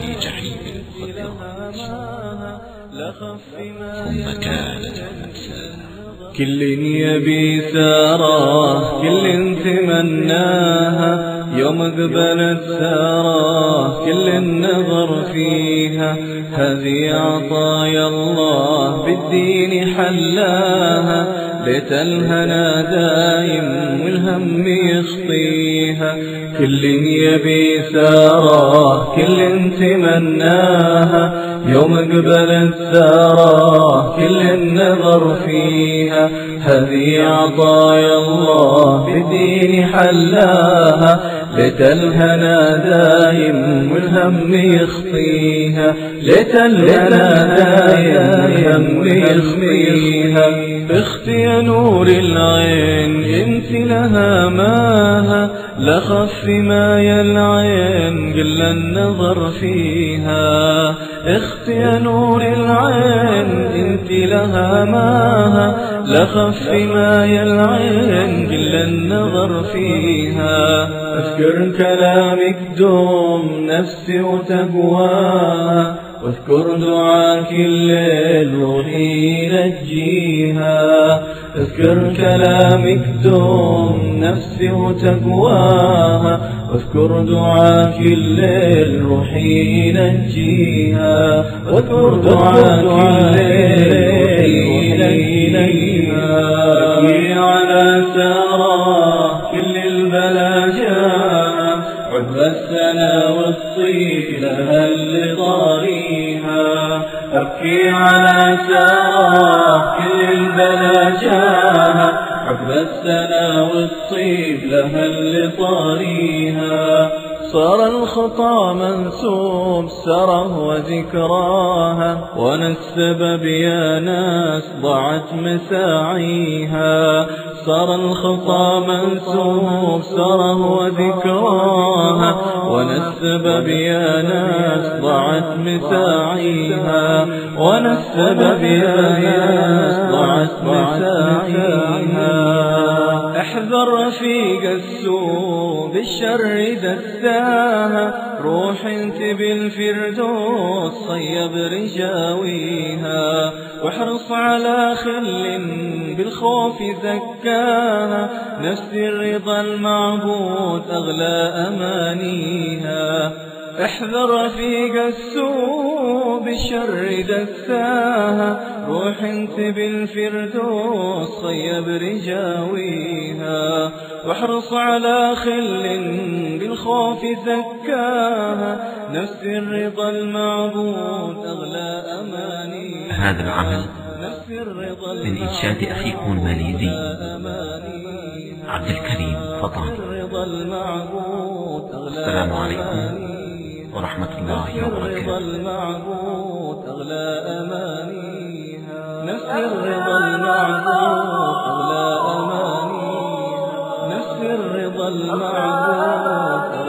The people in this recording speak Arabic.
في جحيم ثم كانت الأمثال كل يبي سارة كل تمناها يوم قبلت سارة كل النظر فيها. هذه عطايا الله بالدين حلاها بيت الهنا دايم والهم يخطيها كل يبي سارة كل تمناها يوم قبلت سارة كل النظر فيها. هذه عطايا الله بدين حلاها ليت الهنا دايم والهم يخفيها. ليت الهنا دايم والهم يخفيها. أختي يا نور العين انت لها ماها. لخف ما العين قل النظر فيها. أختي يا نور العين انت لها ماها. لخف ما العين قل النظر فيها. أذكر كلامك دوم نفسي وتقواها. واذكر دعاك الليل روحي نجيها اذكر كلامك دوم نفسي وتقواها. واذكر دعاك الليل روحي نجيها واذكر دعاك الليل روحي نجيها على سارة جاء عذب السنا والطيب لها اللي طاريها أبكي على سارة كل البلا جاء عقب السنا والطيب لها اللي طاريها صار الخطى منسوب سره وذكراها. وأنا السبب يا ناس ضاعت مساعيها. صار الخطى منسوب سره وذكراها. وأنا السبب يا ناس ضاعت مساعيها. وأنا السبب يا ناس ضاعت مساعيها. احذر رفيق السوء بالشر دساها روح انت بالفردوس صيب رجاويها. واحرص على خل بالخوف زكاها. نفس الرضا المعبود أغلى أمانيها. احذر رفيق السوء بالشر دساها روح انت بالفردوس صيب رجاويها. واحرص على خل بالخوف زكاها نفس الرضا المعبود أغلى أمانيها. هذا العمل من إنشاد أخيكم الماليزي عبد الكريم فطان. الرضا المعبود أغلى السلام عليكم. ورحمة الله وبركاته. المعبود أغلى أمانيها. نفس الرضا المعبود أغلى أمانيها. نفس الرضا المعبود أغلى